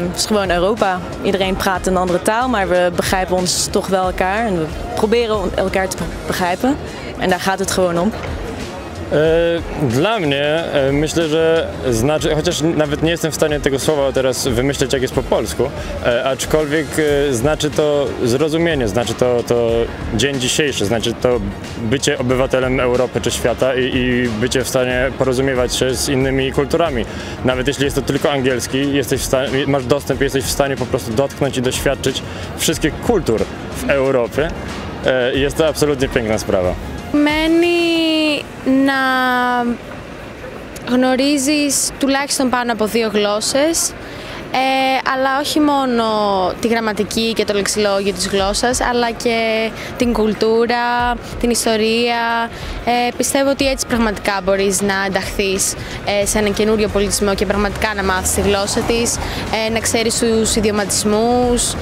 Het is gewoon Europa. Iedereen praat een andere taal, maar we begrijpen ons toch wel elkaar. En we proberen elkaar te begrijpen. En daar gaat het gewoon om. E, dla mnie e, myślę, że znaczy, chociaż nawet nie jestem w stanie tego słowa teraz wymyśleć, jak jest po polsku, e, aczkolwiek znaczy to zrozumienie, znaczy to, to dzień dzisiejszy, znaczy to bycie obywatelem Europy czy świata i, i bycie w stanie porozumiewać się z innymi kulturami. Nawet jeśli jest to tylko angielski, jesteś stanie, masz dostęp, jesteś w stanie po prostu dotknąć i doświadczyć wszystkich kultur w Europie. Jest to absolutnie piękna sprawa. Many να γνωρίζεις τουλάχιστον πάνω από δύο γλώσσες ε, αλλά όχι μόνο τη γραμματική και το λεξιλόγιο της γλώσσας αλλά και την κουλτούρα, την ιστορία. Ε, πιστεύω ότι έτσι πραγματικά μπορείς να ενταχθείς ε, σε έναν καινούριο πολιτισμό και πραγματικά να μάθεις τη γλώσσα της, ε, να ξέρεις τους ιδιωματισμούς,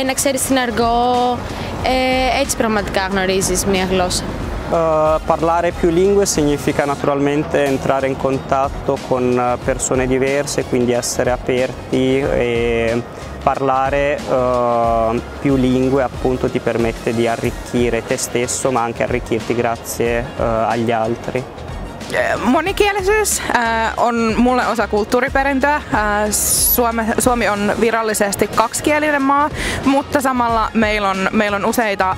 ε, να ξέρεις την αργό. Ε, έτσι πραγματικά γνωρίζεις μια γλώσσα. Uh, parlare più lingue significa naturalmente entrare in contatto con eh, persone diverse, quindi essere aperti e parlare uh, più lingue appunto ti permette di arricchire te stesso ma anche arricchirti grazie uh, agli altri. Monikielisyys on mulle osa kulttuuriperintöä. Suome, Suomi on virallisesti kaksikielinen maa, mutta samalla meillä on, meillä on useita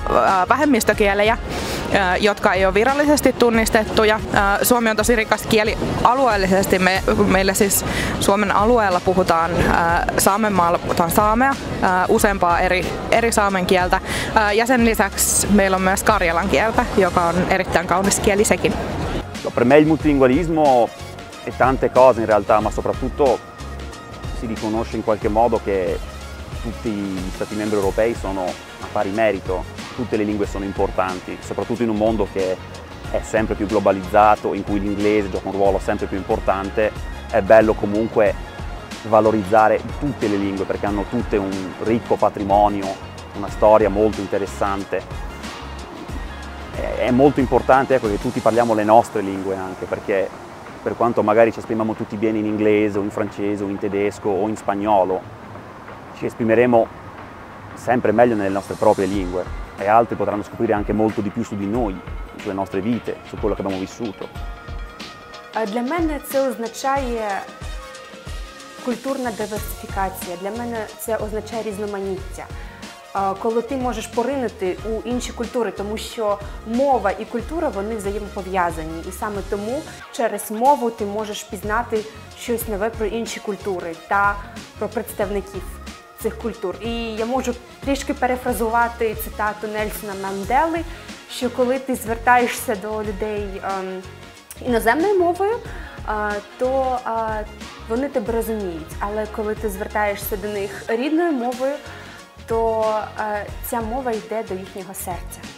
vähemmistökielejä, jotka ei ole virallisesti tunnistettuja. Suomi on tosi rikas kieli alueellisesti. Me, meillä siis Suomen alueella puhutaan Saamenmaalla puhutaan saamea, useampaa eri, eri saamen kieltä. Ja sen lisäksi meillä on myös karjalan kieltä, joka on erittäin kaunis kieli sekin. Per me il multilingualismo è tante cose in realtà, ma soprattutto si riconosce in qualche modo che tutti gli Stati membri europei sono a pari merito, tutte le lingue sono importanti, soprattutto in un mondo che è sempre più globalizzato, in cui l'inglese gioca un ruolo sempre più importante, è bello comunque valorizzare tutte le lingue perché hanno tutte un ricco patrimonio, una storia molto interessante. È molto importante ecco, che tutti parliamo le nostre lingue anche perché per quanto magari ci esprimiamo tutti bene in inglese o in francese o in tedesco o in spagnolo, ci esprimeremo sempre meglio nelle nostre proprie lingue e altri potranno scoprire anche molto di più su di noi, sulle nostre vite, su quello che abbiamo vissuto. Для мене це означає культурна диверсифікація. Для мене це означає різноманіття. коли ти можеш поринути у інші культури, тому що мова і культура вони взаємопов'язані. І саме тому через мову ти можеш пізнати щось нове про інші культури та про представників цих культур. І я можу трішки перефразувати цитату Нельсона Мандели, що коли ти звертаєшся до людей ем, іноземною мовою, то вони тебе розуміють. Але коли ти звертаєшся до них рідною мовою, то ця мова йде до їхнього серця.